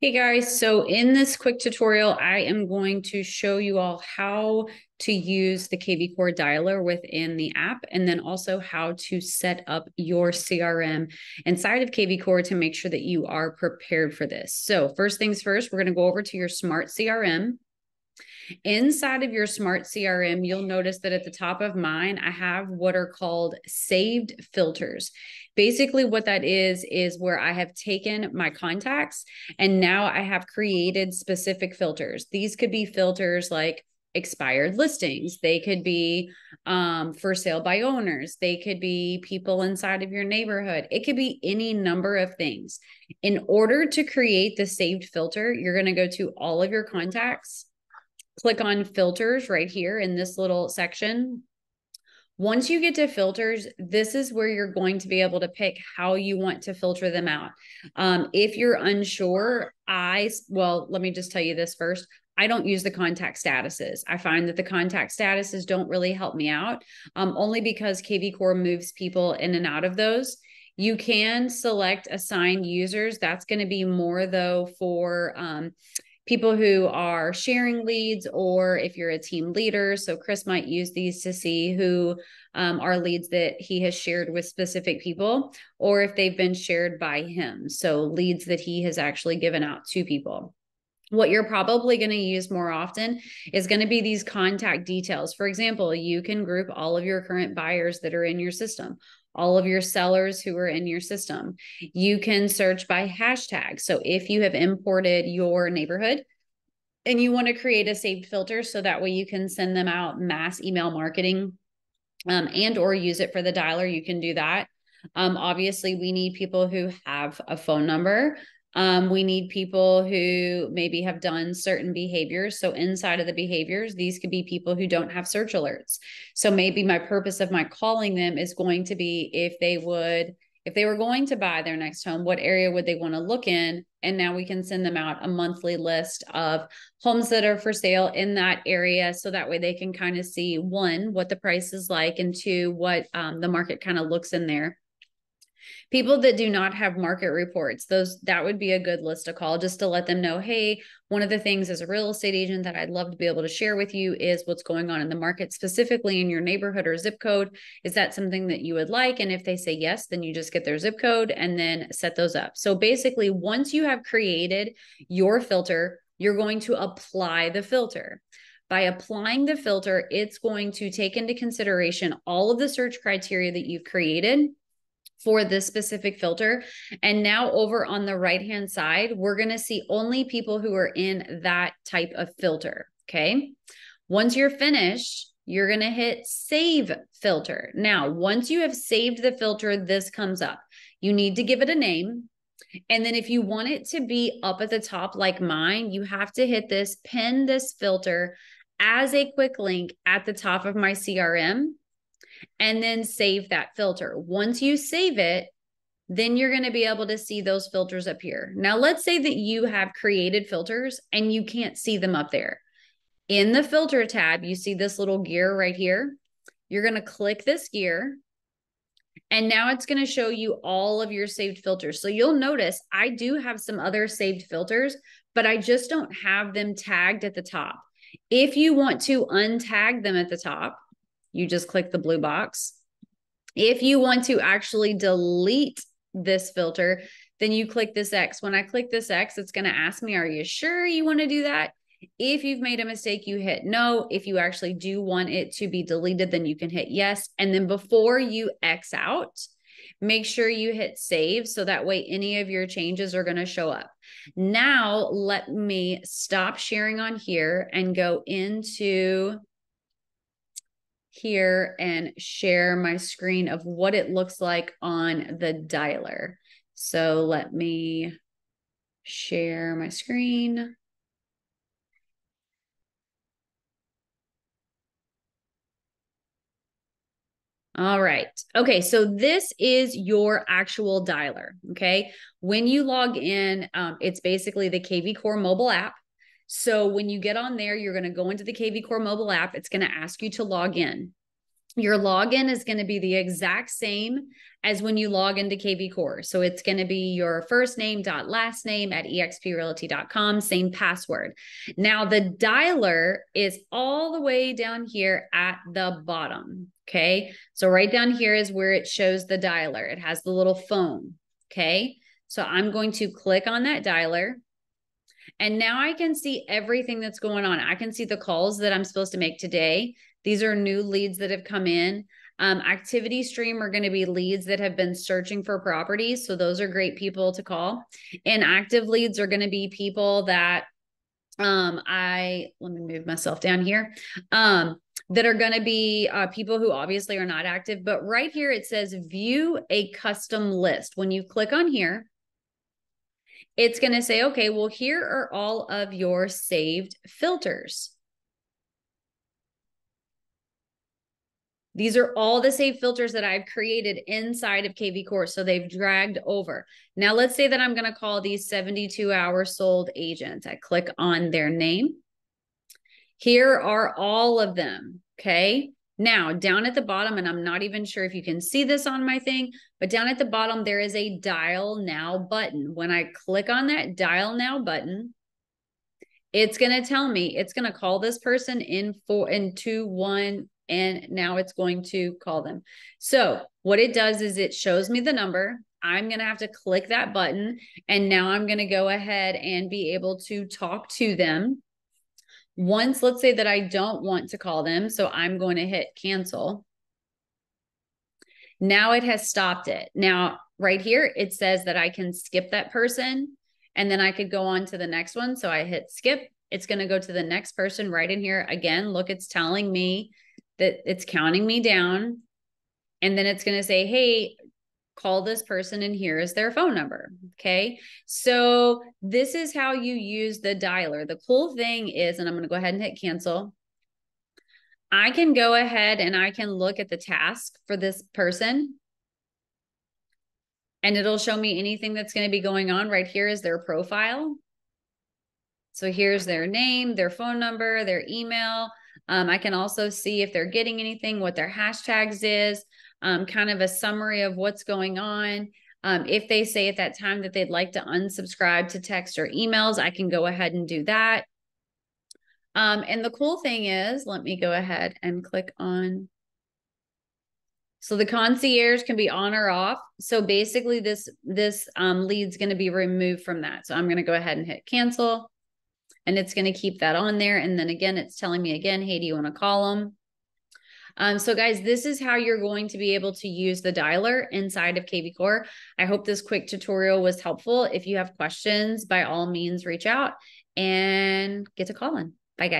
Hey guys, so in this quick tutorial, I am going to show you all how to use the KV Core dialer within the app and then also how to set up your CRM inside of KV Core to make sure that you are prepared for this. So first things first, we're going to go over to your smart CRM. Inside of your smart CRM, you'll notice that at the top of mine, I have what are called saved filters. Basically, what that is, is where I have taken my contacts and now I have created specific filters. These could be filters like expired listings. They could be um, for sale by owners. They could be people inside of your neighborhood. It could be any number of things. In order to create the saved filter, you're going to go to all of your contacts click on filters right here in this little section. Once you get to filters, this is where you're going to be able to pick how you want to filter them out. Um, if you're unsure, I, well, let me just tell you this first. I don't use the contact statuses. I find that the contact statuses don't really help me out, um, only because KV Core moves people in and out of those. You can select assigned users. That's going to be more though for um, people who are sharing leads or if you're a team leader. So chris might use these to see who um, are leads that he has shared with specific people or if they've been shared by him. So leads that he has actually given out to people. What you're probably going to use more often is going to be these contact details. For example, you can group all of your current buyers that are in your system, all of your sellers who are in your system. You can search by hashtag. So if you have imported your neighborhood, and you want to create a saved filter so that way you can send them out mass email marketing um, and or use it for the dialer you can do that um, obviously we need people who have a phone number um, we need people who maybe have done certain behaviors. So, inside of the behaviors, these could be people who don't have search alerts. So, maybe my purpose of my calling them is going to be if they would, if they were going to buy their next home, what area would they want to look in? And now we can send them out a monthly list of homes that are for sale in that area. So that way they can kind of see one, what the price is like, and two, what um, the market kind of looks in there people that do not have market reports those that would be a good list to call just to let them know hey one of the things as a real estate agent that i'd love to be able to share with you is what's going on in the market specifically in your neighborhood or zip code. Is that something that you would like? And if they say yes then you just get their zip code and then set those up. So basically once you have created your filter you're going to apply the filter. By applying the filter, it's going to take into consideration all of the search criteria that you've created for this specific filter. And now over on the right hand side, we're going to see only people who are in that type of filter. Okay. Once you're finished, you're going to hit save filter. Now, once you have saved the filter, this comes up. You need to give it a name. And then if you want it to be up at the top like mine, you have to hit this, pin this filter as a quick link at the top of my CRM and then save that filter. Once you save it, then you're going to be able to see those filters up here. Now, let's say that you have created filters and you can't see them up there. In the filter tab, you see this little gear right here. You're going to click this gear and now it's going to show you all of your saved filters. So you'll notice I do have some other saved filters, but I just don't have them tagged at the top. If you want to untag them at the top, you just click the blue box. If you want to actually delete this filter, then you click this X. When I click this X, it's going to ask me, Are you sure you want to do that? If you've made a mistake, you hit no. If you actually do want it to be deleted, then you can hit yes. And then before you X out, make sure you hit save so that way any of your changes are going to show up. Now, let me stop sharing on here and go into here and share my screen of what it looks like on the dialer. So let me share my screen. All right. Okay. So this is your actual dialer. Okay. When you log in, um, it's basically the KV Core mobile app. So when you get on there, you're going to go into the KV Core mobile app. It's going to ask you to log in. your login is going to be the exact same as when you log into KV Core. So it's going to be your first name dot last name at exprealty.com, same password. Now the dialer is all the way down here at the bottom. Okay. So right down here is where it shows the dialer. It has the little phone. Okay. So I'm going to click on that dialer. And now I can see everything that's going on. I can see the calls that I'm supposed to make today. These are new leads that have come in. Um, activity stream are going to be leads that have been searching for properties. So those are great people to call. And active leads are going to be people that um I let me move myself down here. Um that are going to be uh, people who obviously are not active. But right here, it says view a custom list. When you click on here, it's going to say, okay, well, here are all of your saved filters. These are all the saved filters that I've created inside of KV Core. So they've dragged over. Now let's say that I'm going to call these 72 hour sold agents. I click on their name. Here are all of them. Okay. Now, down at the bottom, and I'm not even sure if you can see this on my thing, but down at the bottom, there is a dial now button. When I click on that dial now button, it's going to tell me it's going to call this person in four in two one and now it's going to call them. So what it does is it shows me the number. I'm going to have to click that button and now I'm going to go ahead and be able to talk to them. Once, let's say that I don't want to call them, so I'm going to hit cancel. Now it has stopped it. Now, right here, it says that I can skip that person and then I could go on to the next one. So I hit skip. It's going to go to the next person right in here. Again, look, it's telling me that it's counting me down. And then it's going to say, hey, call this person and here is their phone number. Okay. So this is how you use the dialer. The cool thing is, and I'm going to go ahead and hit cancel. I can go ahead and I can look at the task for this person and it'll show me anything that's going to be going on. Right here is their profile. So here's their name, their phone number, their email. Um, I can also see if they're getting anything, what their hashtags is, um, kind of a summary of what's going on. Um, if they say at that time that they'd like to unsubscribe to text or emails, I can go ahead and do that. Um, and the cool thing is, let me go ahead and click on. So the concierge can be on or off. So basically this, this um, lead's going to be removed from that. So I'm going to go ahead and hit cancel and it's going to keep that on there. And then again, it's telling me again, hey, do you want to call them? Um, so guys, this is how you're going to be able to use the dialer inside of KV Core. I hope this quick tutorial was helpful. If you have questions, by all means, reach out and get to calling. Bye guys.